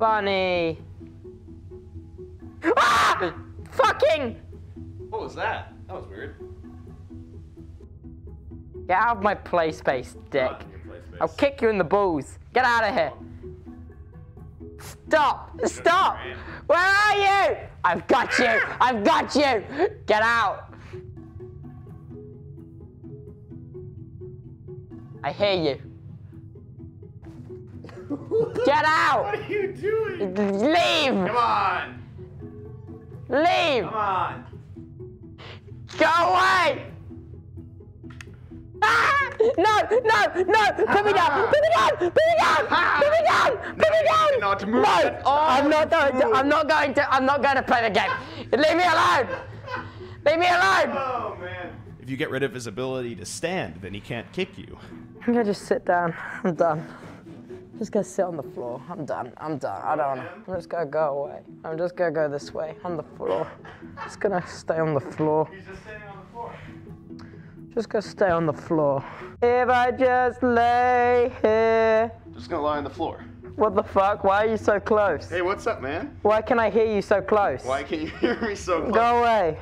Bunny. Ah! Fucking! What was that? That was weird. Get out of my play space, dick. Not in your play space. I'll kick you in the balls. Get out of here. Stop! Stop! Where are you? I've got you! I've got you! Get out! I hear you. Get out! What are you doing? Leave! Come on! Leave! Come on! Go away! Ah! No, no, no! Put me down! Put me down! Put me down! Put me down! Put me down! not to move No. I'm not going to. I'm not going to. I'm not going to play the game. Leave me alone! Leave me alone! Oh man. If you get rid of his ability to stand, then he can't kick you. I'm gonna just sit down. I'm done. Just gonna sit on the floor. I'm done. I'm done. I don't wanna. I'm just gonna go away. I'm just gonna go this way on the floor. Just gonna stay on the floor. He's just sitting on the floor. Just gonna stay on the floor. If I just lay here. Just gonna lie on the floor. What the fuck? Why are you so close? Hey, what's up, man? Why can I hear you so close? Why can you hear me so close? Go away.